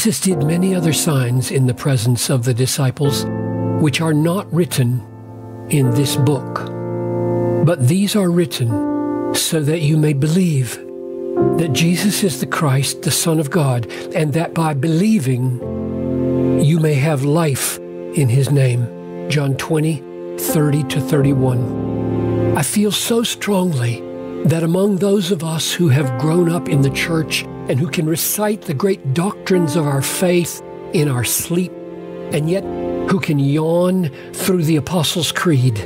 Jesus did many other signs in the presence of the disciples, which are not written in this book. But these are written so that you may believe that Jesus is the Christ, the Son of God, and that by believing you may have life in his name. John 20, 30 to 31. I feel so strongly that among those of us who have grown up in the church and who can recite the great doctrines of our faith in our sleep, and yet who can yawn through the Apostles' Creed,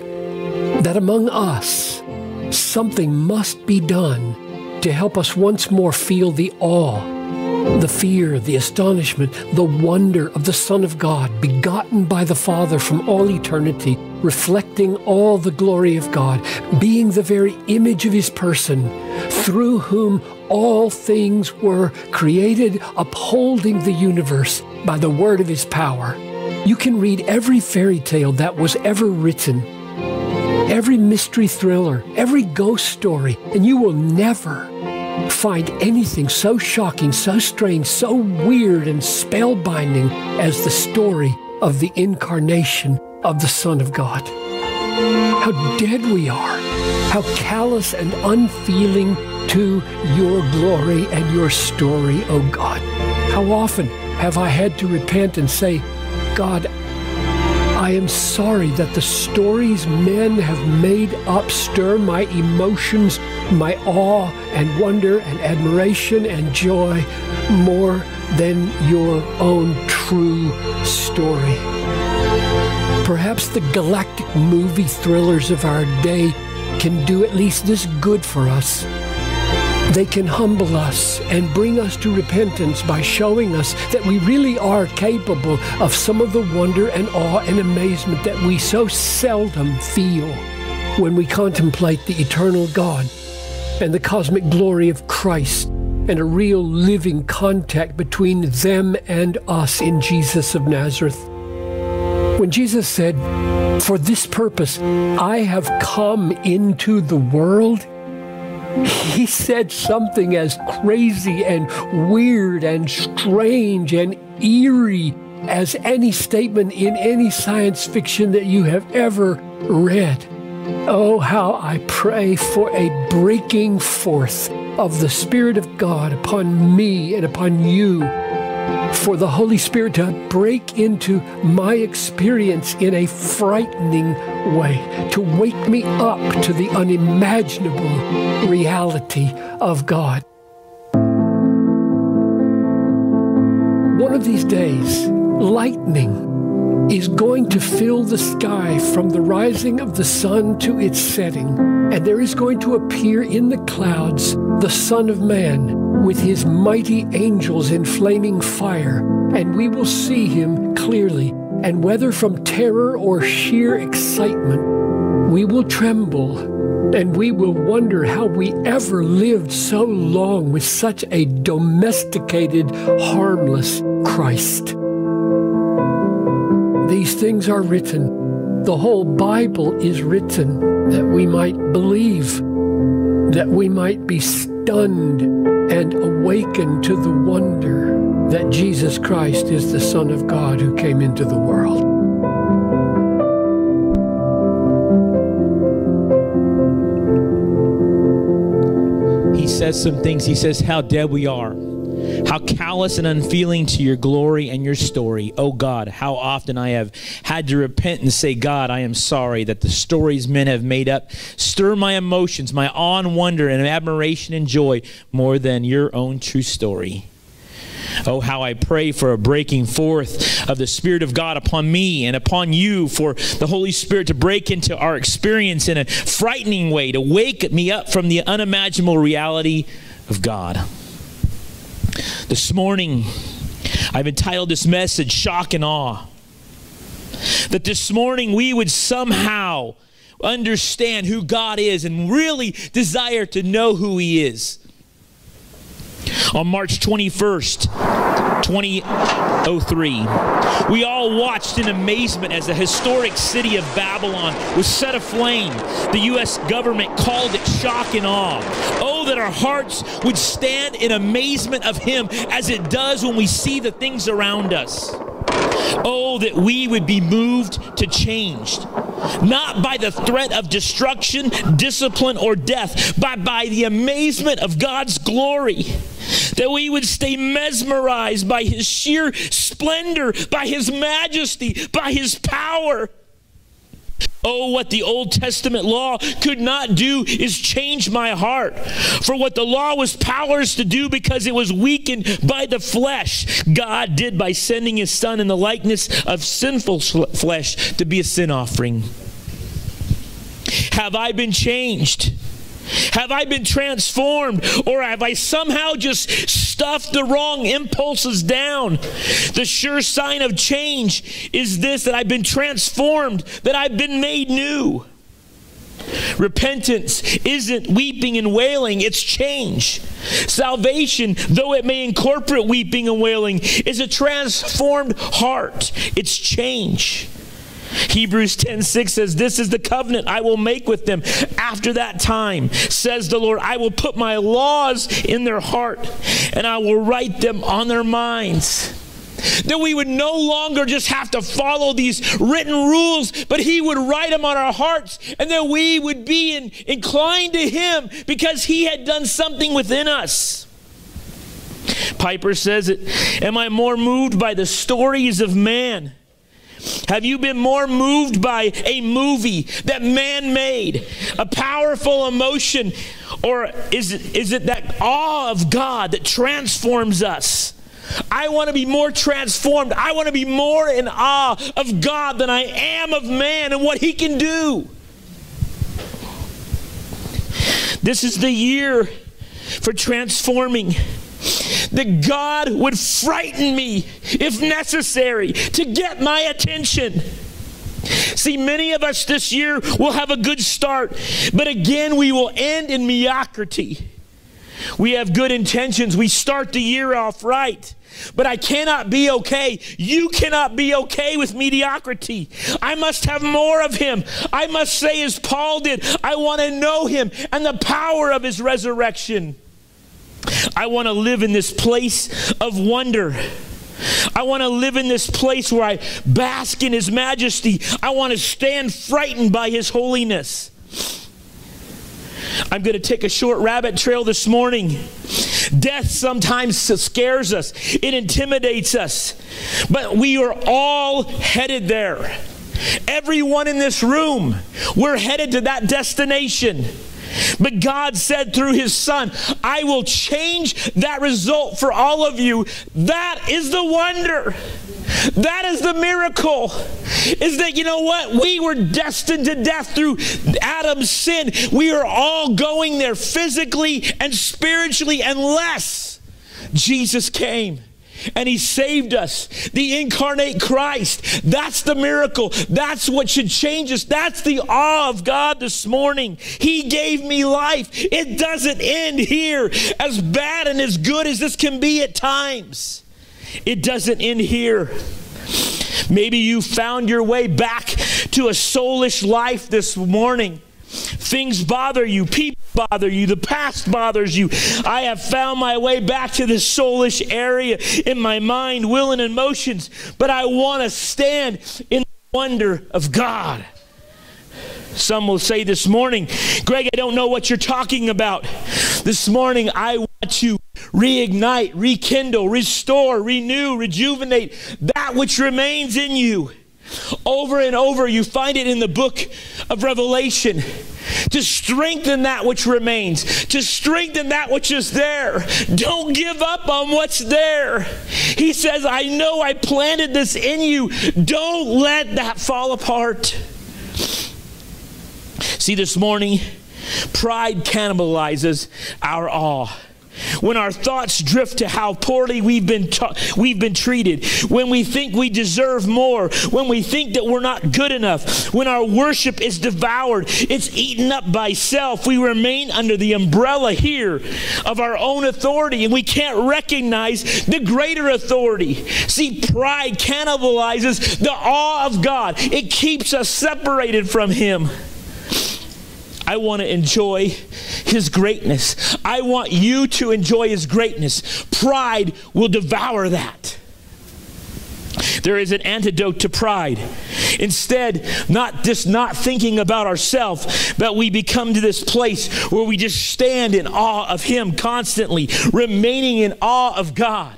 that among us something must be done to help us once more feel the awe, the fear, the astonishment, the wonder of the Son of God, begotten by the Father from all eternity, reflecting all the glory of God, being the very image of his person, through whom all things were created, upholding the universe by the word of his power. You can read every fairy tale that was ever written every mystery thriller, every ghost story, and you will never find anything so shocking, so strange, so weird and spellbinding as the story of the incarnation of the Son of God. How dead we are, how callous and unfeeling to your glory and your story, O oh God. How often have I had to repent and say, God, I am sorry that the stories men have made up stir my emotions, my awe and wonder and admiration and joy more than your own true story. Perhaps the galactic movie thrillers of our day can do at least this good for us they can humble us and bring us to repentance by showing us that we really are capable of some of the wonder and awe and amazement that we so seldom feel when we contemplate the eternal God and the cosmic glory of Christ and a real living contact between them and us in Jesus of Nazareth. When Jesus said, For this purpose I have come into the world, he said something as crazy and weird and strange and eerie as any statement in any science fiction that you have ever read. Oh, how I pray for a breaking forth of the Spirit of God upon me and upon you for the Holy Spirit to break into my experience in a frightening way, to wake me up to the unimaginable reality of God. One of these days, lightning is going to fill the sky from the rising of the sun to its setting, and there is going to appear in the clouds the Son of Man with his mighty angels in flaming fire, and we will see him clearly. And whether from terror or sheer excitement, we will tremble and we will wonder how we ever lived so long with such a domesticated, harmless Christ. These things are written. The whole Bible is written that we might believe, that we might be stunned and awaken to the wonder that Jesus Christ is the Son of God who came into the world. He says some things. He says, How dead we are how callous and unfeeling to your glory and your story. Oh God, how often I have had to repent and say, God, I am sorry that the stories men have made up stir my emotions, my awe and wonder and admiration and joy more than your own true story. Oh, how I pray for a breaking forth of the Spirit of God upon me and upon you, for the Holy Spirit to break into our experience in a frightening way, to wake me up from the unimaginable reality of God. This morning, I've entitled this message Shock and Awe. That this morning we would somehow understand who God is and really desire to know who He is. On March 21st, 2003. We all watched in amazement as the historic city of Babylon was set aflame. The U.S. government called it shock and awe. Oh, that our hearts would stand in amazement of Him as it does when we see the things around us. Oh, that we would be moved to change, not by the threat of destruction, discipline, or death, but by the amazement of God's glory. That we would stay mesmerized by His sheer splendor, by His majesty, by His power. Oh, what the Old Testament law could not do is change my heart. For what the law was powerless to do because it was weakened by the flesh, God did by sending his Son in the likeness of sinful flesh to be a sin offering. Have I been changed? Have I been transformed? Or have I somehow just stuffed the wrong impulses down? The sure sign of change is this that I've been transformed, that I've been made new. Repentance isn't weeping and wailing, it's change. Salvation, though it may incorporate weeping and wailing, is a transformed heart, it's change. Hebrews 10 6 says, This is the covenant I will make with them after that time, says the Lord. I will put my laws in their heart and I will write them on their minds that we would no longer just have to follow these written rules, but He would write them on our hearts, and that we would be in, inclined to Him because He had done something within us. Piper says it Am I more moved by the stories of man? Have you been more moved by a movie that man made, a powerful emotion, or is it, is it that awe of God that transforms us? I want to be more transformed. I want to be more in awe of God than I am of man and what he can do. This is the year for transforming that God would frighten me if necessary to get my attention. See, many of us this year will have a good start, but again, we will end in mediocrity. We have good intentions. We start the year off right. But I cannot be okay. You cannot be okay with mediocrity. I must have more of Him. I must say, as Paul did, I want to know Him and the power of His resurrection. I want to live in this place of wonder. I want to live in this place where I bask in His majesty. I want to stand frightened by His holiness. I'm going to take a short rabbit trail this morning. Death sometimes scares us, it intimidates us, but we are all headed there. Everyone in this room, we're headed to that destination. But God said through his son, I will change that result for all of you. That is the wonder. That is the miracle. Is that, you know what? We were destined to death through Adam's sin. We are all going there physically and spiritually unless Jesus came and he saved us. The incarnate Christ. That's the miracle. That's what should change us. That's the awe of God this morning. He gave me life. It doesn't end here. As bad and as good as this can be at times, it doesn't end here. Maybe you found your way back to a soulish life this morning. Things bother you, people bother you, the past bothers you. I have found my way back to this soulish area in my mind, will, and emotions, but I want to stand in the wonder of God. Some will say this morning, Greg, I don't know what you're talking about. This morning, I want to reignite, rekindle, restore, renew, rejuvenate that which remains in you. Over and over, you find it in the book of Revelation to strengthen that which remains, to strengthen that which is there. Don't give up on what's there. He says, I know I planted this in you. Don't let that fall apart. See, this morning, pride cannibalizes our awe. When our thoughts drift to how poorly we've been we've been treated, when we think we deserve more, when we think that we're not good enough, when our worship is devoured, it's eaten up by self, we remain under the umbrella here of our own authority and we can't recognize the greater authority. See, pride cannibalizes the awe of God. It keeps us separated from him. I want to enjoy his greatness. I want you to enjoy his greatness. Pride will devour that. There is an antidote to pride. Instead, not just not thinking about ourselves, but we become to this place where we just stand in awe of him constantly, remaining in awe of God.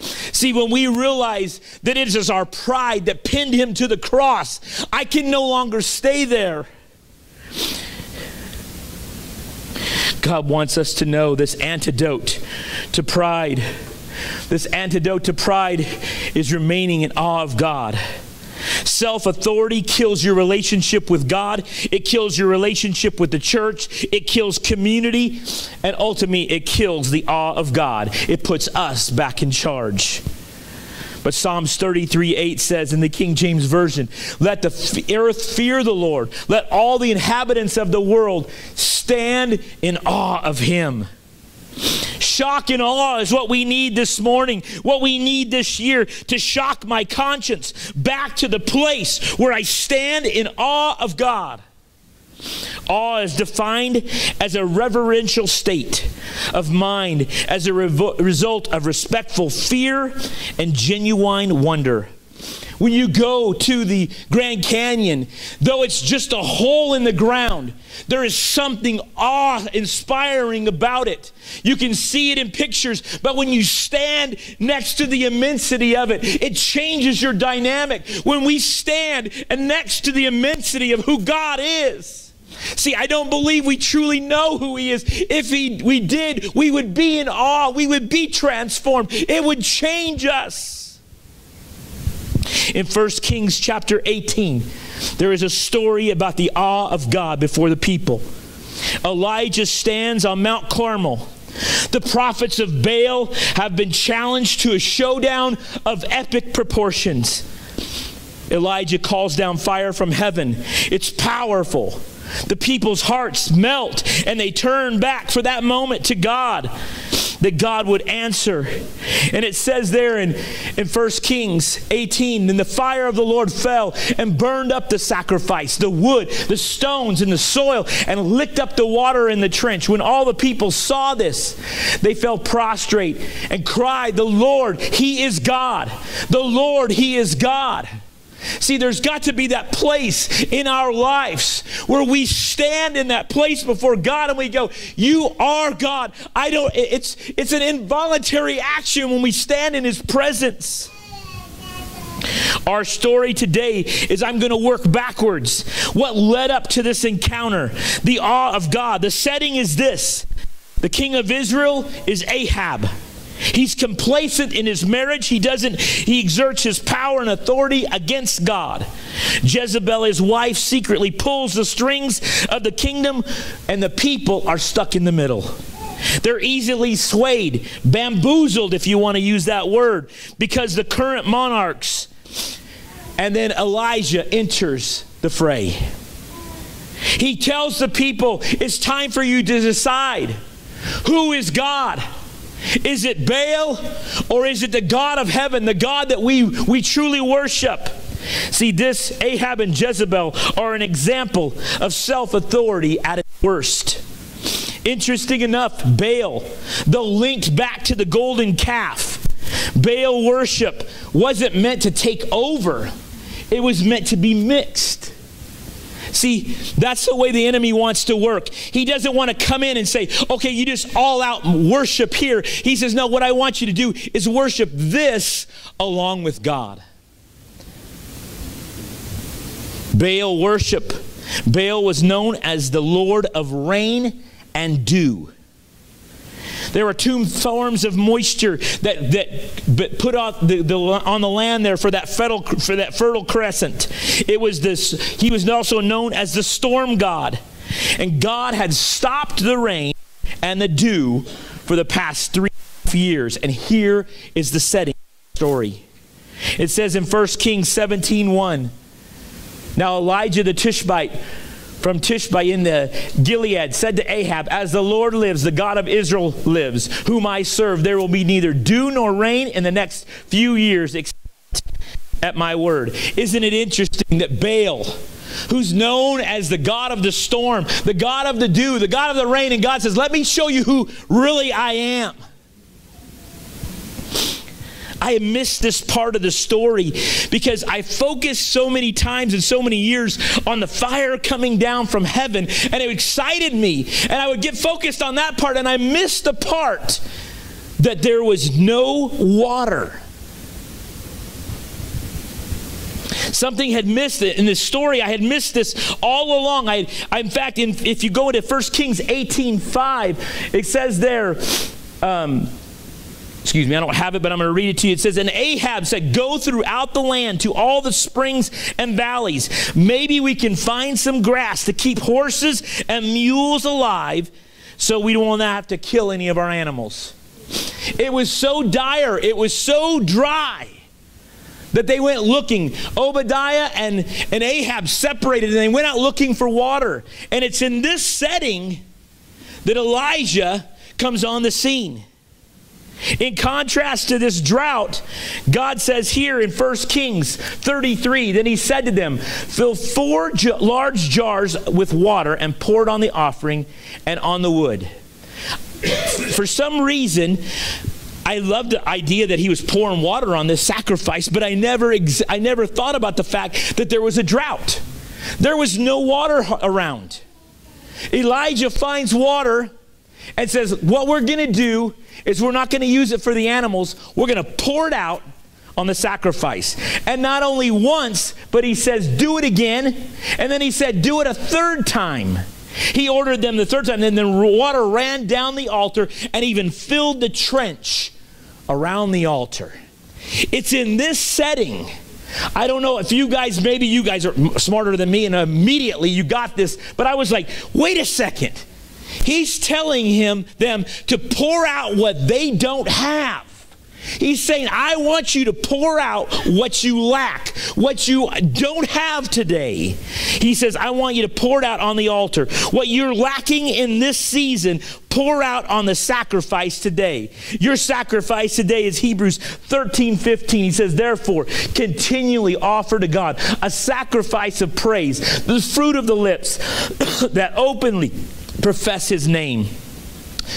See, when we realize that it is our pride that pinned him to the cross, I can no longer stay there. God wants us to know this antidote to pride. This antidote to pride is remaining in awe of God. Self authority kills your relationship with God, it kills your relationship with the church, it kills community, and ultimately it kills the awe of God. It puts us back in charge. But Psalms 33 8 says in the King James Version, Let the earth fear the Lord, let all the inhabitants of the world stand in awe of him. Shock and awe is what we need this morning, what we need this year to shock my conscience back to the place where I stand in awe of God. Awe is defined as a reverential state of mind as a result of respectful fear and genuine wonder. When you go to the Grand Canyon, though it's just a hole in the ground, there is something awe inspiring about it. You can see it in pictures, but when you stand next to the immensity of it, it changes your dynamic. When we stand next to the immensity of who God is, See, I don't believe we truly know who he is. If he, we did, we would be in awe. We would be transformed. It would change us. In 1 Kings chapter 18, there is a story about the awe of God before the people. Elijah stands on Mount Carmel. The prophets of Baal have been challenged to a showdown of epic proportions. Elijah calls down fire from heaven. It's powerful. The people's hearts melt and they turn back for that moment to God that God would answer. And it says there in, in 1 Kings 18, then the fire of the Lord fell and burned up the sacrifice, the wood, the stones, and the soil, and licked up the water in the trench. When all the people saw this, they fell prostrate and cried, The Lord, He is God. The Lord, He is God. See, there's got to be that place in our lives where we stand in that place before God and we go, You are God. I don't, it's, it's an involuntary action when we stand in His presence. Our story today is I'm going to work backwards. What led up to this encounter? The awe of God. The setting is this the king of Israel is Ahab. He's complacent in his marriage. He doesn't, he exerts his power and authority against God. Jezebel, his wife, secretly pulls the strings of the kingdom, and the people are stuck in the middle. They're easily swayed, bamboozled, if you want to use that word, because the current monarchs. And then Elijah enters the fray. He tells the people, It's time for you to decide who is God is it Baal or is it the God of heaven, the God that we, we truly worship? See, this Ahab and Jezebel are an example of self authority at its worst. Interesting enough, Baal, though linked back to the golden calf, Baal worship wasn't meant to take over, it was meant to be mixed. See, that's the way the enemy wants to work. He doesn't want to come in and say, okay, you just all out worship here. He says, no, what I want you to do is worship this along with God. Baal worship. Baal was known as the Lord of rain and dew. There were two forms of moisture that, that put on the, the, on the land there for that, fertile, for that fertile crescent. It was this, he was also known as the storm god. And God had stopped the rain and the dew for the past three years. And here is the setting story. It says in 1 Kings 17 1. Now Elijah the Tishbite from Tishbe in the Gilead said to Ahab, As the Lord lives, the God of Israel lives, whom I serve, there will be neither dew nor rain in the next few years except at my word. Isn't it interesting that Baal, who's known as the God of the storm, the God of the dew, the God of the rain, and God says, Let me show you who really I am. I missed this part of the story because I focused so many times and so many years on the fire coming down from heaven, and it excited me. And I would get focused on that part, and I missed the part that there was no water. Something had missed it in this story. I had missed this all along. I, I in fact, in, if you go to 1 Kings 18 5, it says there, um, excuse me, I don't have it, but I'm going to read it to you. It says, And Ahab said, Go throughout the land to all the springs and valleys. Maybe we can find some grass to keep horses and mules alive so we don't have to kill any of our animals. It was so dire, it was so dry that they went looking. Obadiah and, and Ahab separated and they went out looking for water. And it's in this setting that Elijah comes on the scene. In contrast to this drought, God says here in 1 Kings 33, then he said to them, Fill four large jars with water and pour it on the offering and on the wood. For some reason, I loved the idea that he was pouring water on this sacrifice, but I never, I never thought about the fact that there was a drought. There was no water around. Elijah finds water and says, What we're going to do is we're not going to use it for the animals, we're going to pour it out on the sacrifice. And not only once, but he says, Do it again. And then he said, Do it a third time. He ordered them the third time, and then the water ran down the altar and even filled the trench around the altar. It's in this setting. I don't know if you guys, maybe you guys are smarter than me, and immediately you got this, but I was like, wait a second. He's telling him them to pour out what they don't have. He's saying, I want you to pour out what you lack, what you don't have today. He says, I want you to pour it out on the altar. What you're lacking in this season, pour out on the sacrifice today. Your sacrifice today is Hebrews 13 15. He says, Therefore, continually offer to God a sacrifice of praise, the fruit of the lips that openly profess his name.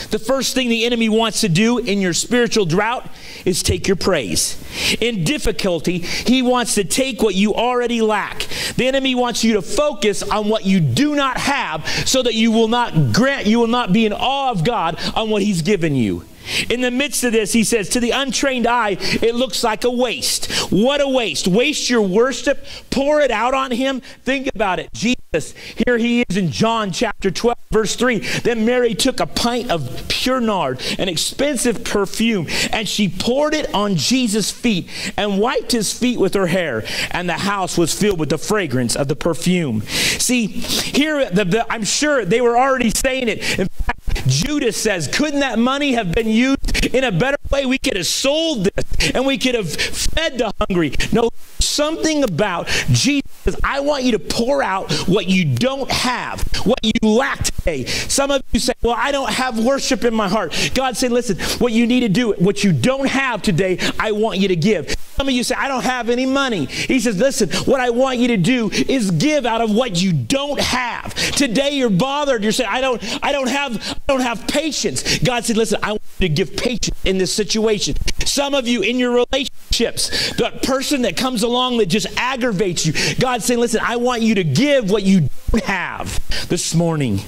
The first thing the enemy wants to do in your spiritual drought is take your praise. In difficulty, he wants to take what you already lack. The enemy wants you to focus on what you do not have so that you will not grant you will not be in awe of God on what he's given you. In the midst of this, he says, To the untrained eye, it looks like a waste. What a waste. Waste your worship, pour it out on him. Think about it. Jesus, here he is in John chapter 12, verse 3. Then Mary took a pint of pure nard, an expensive perfume, and she poured it on Jesus' feet and wiped his feet with her hair. And the house was filled with the fragrance of the perfume. See, here, the, the, I'm sure they were already saying it. In fact, Judas says, couldn't that money have been used in a better way? We could have sold this and we could have fed the hungry. No, something about Jesus. I want you to pour out what you don't have, what you lack today. Some of you say, Well, I don't have worship in my heart. God said, Listen, what you need to do, what you don't have today, I want you to give. Some of you say, I don't have any money. He says, Listen, what I want you to do is give out of what you don't have. Today you're bothered. You're saying, I don't, I don't have, I don't have patience. God said, Listen, I want you to give patience in this situation. Some of you in your relationships, the person that comes along that just aggravates you, God's saying, Listen, I want you to give what you don't have this morning.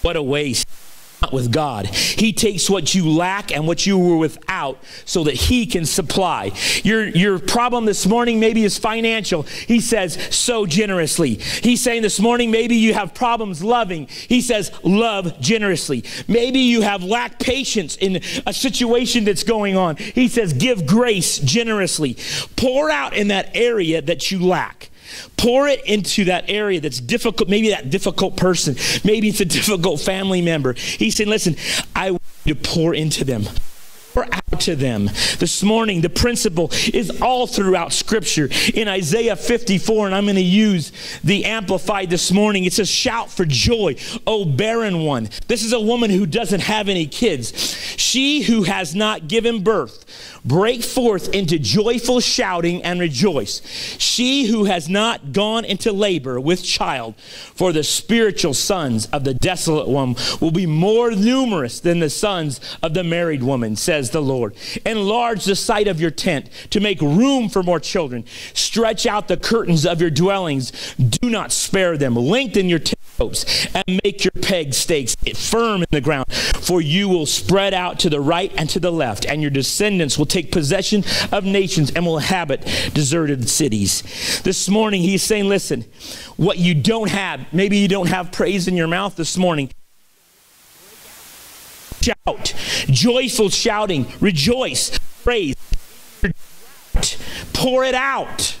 What a waste with God. He takes what you lack and what you were without so that he can supply. Your your problem this morning maybe is financial. He says so generously. He's saying this morning maybe you have problems loving. He says love generously. Maybe you have lack patience in a situation that's going on. He says give grace generously. Pour out in that area that you lack. Pour it into that area that's difficult, maybe that difficult person, maybe it's a difficult family member. He's saying, listen, I want you to pour into them pour out to them. This morning, the principle is all throughout Scripture. In Isaiah 54, and I'm going to use the Amplified this morning, it says, Shout for joy, O barren one. This is a woman who doesn't have any kids. She who has not given birth, break forth into joyful shouting and rejoice. She who has not gone into labor with child, for the spiritual sons of the desolate one will be more numerous than the sons of the married woman, says the Lord. Enlarge the site of your tent to make room for more children. Stretch out the curtains of your dwellings. Do not spare them. Lengthen your tent and make your peg stakes firm in the ground. For you will spread out to the right and to the left, and your descendants will take possession of nations and will inhabit deserted cities. This morning, he's saying, Listen, what you don't have, maybe you don't have praise in your mouth this morning shout, joyful shouting, rejoice, praise, pour it out.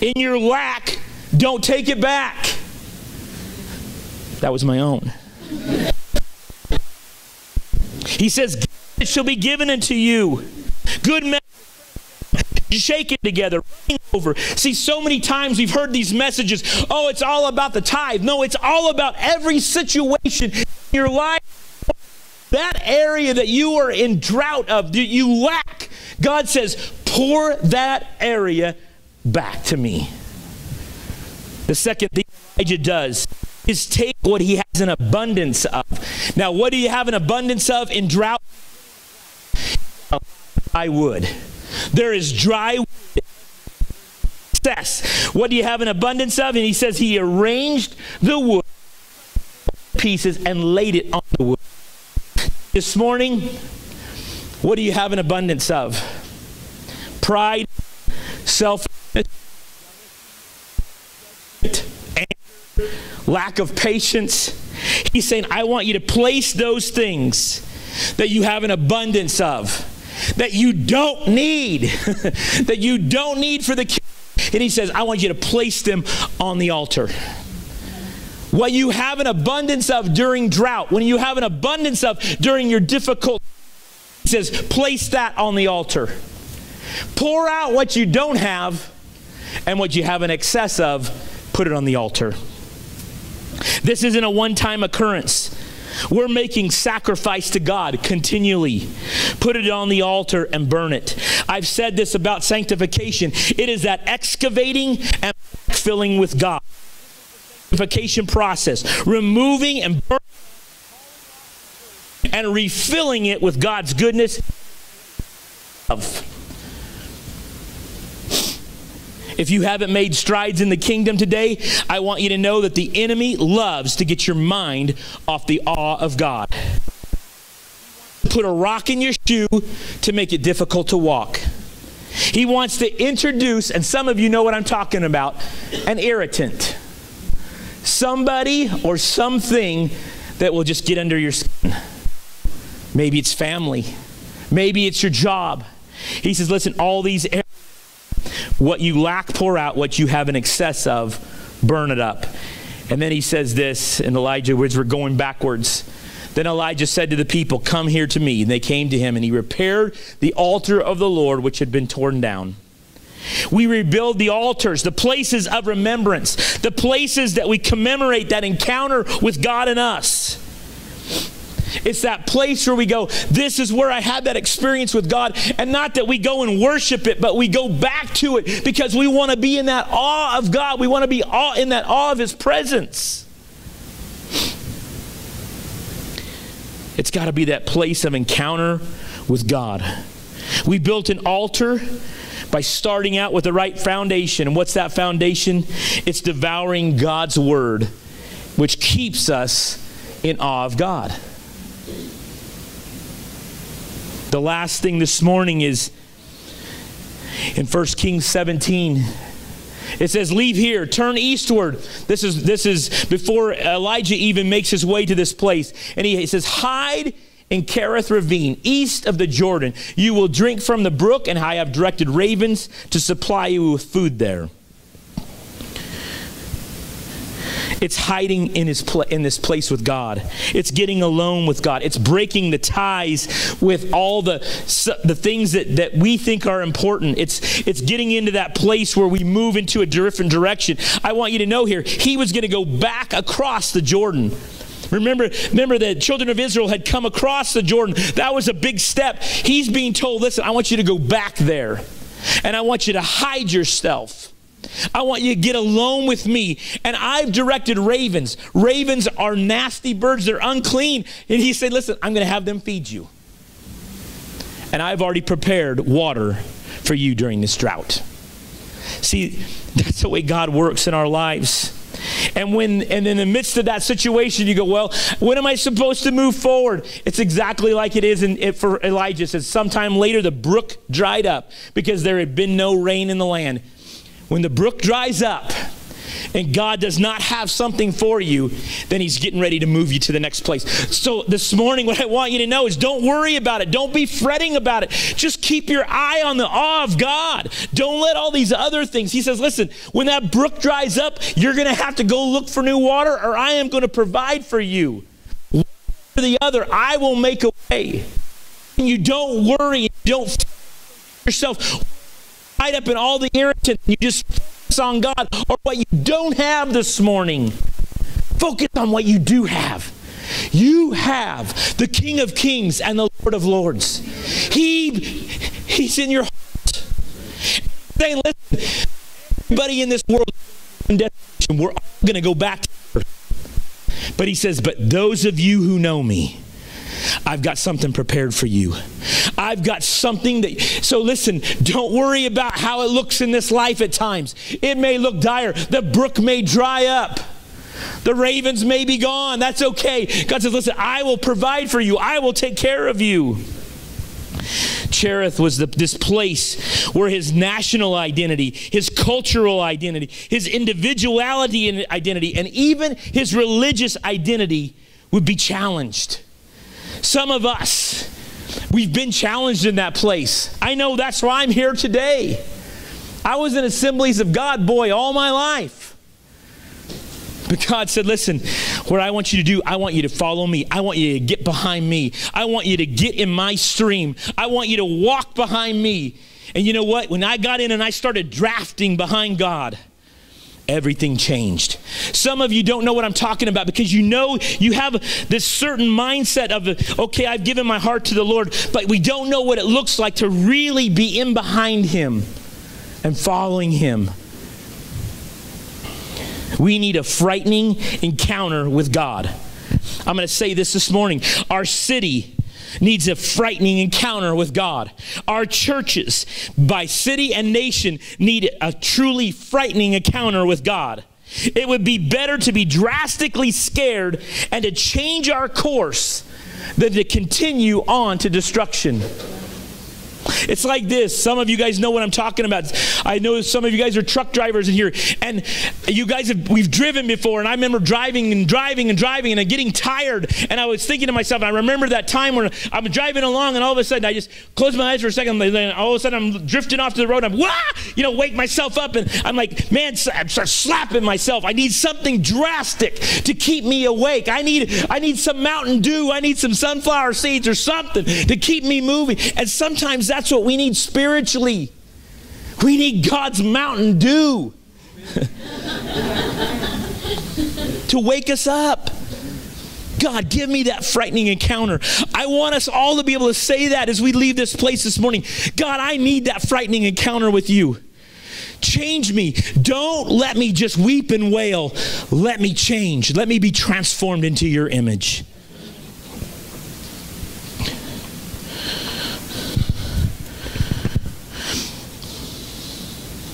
In your lack, don't take it back. That was my own. He says, It shall be given unto you. Good measure shake it together, over. See, so many times we've heard these messages oh, it's all about the tithe. No, it's all about every situation in your life that area that you are in drought of, that you lack, God says, pour that area back to me. The second thing Elijah does is take what he has an abundance of. Now, what do you have an abundance of in drought? Dry wood. There is dry wood. What do you have an abundance of? And he says he arranged the wood pieces and laid it on the wood. This morning, what do you have an abundance of? Pride, self lack of patience. He's saying, I want you to place those things that you have an abundance of, that you don't need, that you don't need for the kids. And he says, I want you to place them on the altar. What you have an abundance of during drought, when you have an abundance of during your difficult, he says, place that on the altar. Pour out what you don't have, and what you have an excess of, put it on the altar. This isn't a one time occurrence. We're making sacrifice to God continually. Put it on the altar and burn it. I've said this about sanctification it is that excavating and filling with God sanctification process, removing and burning and refilling it with God's goodness. If you haven't made strides in the kingdom today, I want you to know that the enemy loves to get your mind off the awe of God. Put a rock in your shoe to make it difficult to walk. He wants to introduce, and some of you know what I'm talking about, an irritant somebody or something that will just get under your skin. Maybe it's family. Maybe it's your job. He says, listen, all these what you lack, pour out. What you have in excess of, burn it up. And then he says this in Elijah, which we're going backwards. Then Elijah said to the people, Come here to me. And they came to him, and he repaired the altar of the Lord, which had been torn down. We rebuild the altars, the places of remembrance, the places that we commemorate that encounter with God and us. It's that place where we go, this is where I had that experience with God. And not that we go and worship it, but we go back to it because we want to be in that awe of God. We want to be all in that awe of His presence. It's got to be that place of encounter with God. We built an altar by starting out with the right foundation. And what's that foundation? It's devouring God's word, which keeps us in awe of God. The last thing this morning is in 1 Kings 17. It says, Leave here, turn eastward. This is, this is before Elijah even makes his way to this place. And he, he says, Hide in Kerith Ravine, east of the Jordan. You will drink from the brook, and I have directed ravens to supply you with food there. It's hiding in his in this place with God. It's getting alone with God. It's breaking the ties with all the the things that, that we think are important. It's it's getting into that place where we move into a different direction. I want you to know here, he was going to go back across the Jordan. Remember, remember the children of Israel had come across the Jordan. That was a big step. He's being told, listen, I want you to go back there. And I want you to hide yourself. I want you to get alone with me. And I've directed ravens. Ravens are nasty birds, they're unclean. And he said, Listen, I'm going to have them feed you. And I've already prepared water for you during this drought. See, that's the way God works in our lives. And when and in the midst of that situation, you go, well, when am I supposed to move forward? It's exactly like it is in, it for Elijah. It says, sometime later the brook dried up because there had been no rain in the land. When the brook dries up, and God does not have something for you, then He's getting ready to move you to the next place. So this morning, what I want you to know is don't worry about it. Don't be fretting about it. Just keep your eye on the awe of God. Don't let all these other things. He says, listen, when that brook dries up, you're going to have to go look for new water, or I am going to provide for you. One or the other, I will make a way. And You don't worry. Don't yourself tied up in all the irritant. You just focus on God or what you don't have this morning. Focus on what you do have. You have the King of Kings and the Lord of Lords. He, he's in your heart. Saying, listen, everybody in this world, we're all going to go back to earth. But he says, but those of you who know me, I've got something prepared for you. I've got something that. So listen, don't worry about how it looks in this life at times. It may look dire, the brook may dry up. The ravens may be gone. That's okay. God says, Listen, I will provide for you, I will take care of you. Cherith was the, this place where his national identity, his cultural identity, his individuality and identity, and even his religious identity would be challenged. Some of us, we've been challenged in that place. I know that's why I'm here today. I was in Assemblies of God, boy, all my life. But God said, listen, what I want you to do, I want you to follow me. I want you to get behind me. I want you to get in my stream. I want you to walk behind me. And you know what? When I got in and I started drafting behind God, everything changed. Some of you don't know what I'm talking about because you know you have this certain mindset of, okay, I've given my heart to the Lord, but we don't know what it looks like to really be in behind Him and following Him. We need a frightening encounter with God. I'm going to say this this morning. Our city needs a frightening encounter with God. Our churches, by city and nation, need a truly frightening encounter with God. It would be better to be drastically scared and to change our course than to continue on to destruction. It's like this. Some of you guys know what I'm talking about. I know some of you guys are truck drivers in here, and you guys have we've driven before. And I remember driving and driving and driving and getting tired. And I was thinking to myself, I remember that time when I'm driving along, and all of a sudden I just close my eyes for a second, and then all of a sudden I'm drifting off to the road. I'm wah, you know, wake myself up, and I'm like, man, I start slapping myself. I need something drastic to keep me awake. I need I need some Mountain Dew. I need some sunflower seeds or something to keep me moving. And sometimes that that's what we need spiritually. We need God's Mountain Dew to wake us up. God, give me that frightening encounter. I want us all to be able to say that as we leave this place this morning. God, I need that frightening encounter with you. Change me. Don't let me just weep and wail. Let me change. Let me be transformed into your image.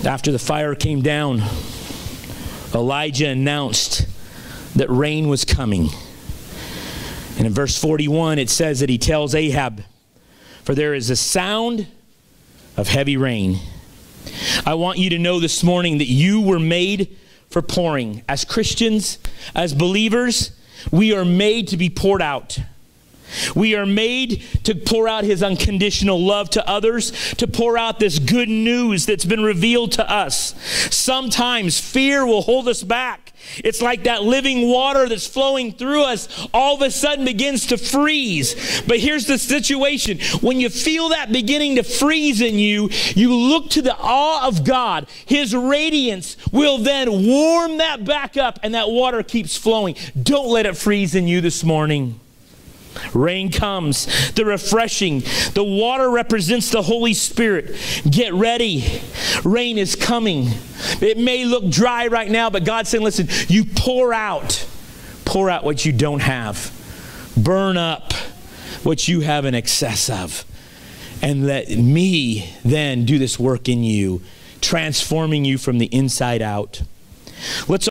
After the fire came down, Elijah announced that rain was coming. And in verse 41, it says that he tells Ahab, For there is a sound of heavy rain. I want you to know this morning that you were made for pouring. As Christians, as believers, we are made to be poured out. We are made to pour out his unconditional love to others, to pour out this good news that's been revealed to us. Sometimes fear will hold us back It's like that living water that's flowing through us all of a sudden begins to freeze. But here's the situation when you feel that beginning to freeze in you, you look to the awe of God. His radiance will then warm that back up, and that water keeps flowing. Don't let it freeze in you this morning. Rain comes, the refreshing. The water represents the Holy Spirit. Get ready. Rain is coming. It may look dry right now, but God's saying, listen, you pour out. Pour out what you don't have. Burn up what you have in excess of. And let me then do this work in you, transforming you from the inside out. Let's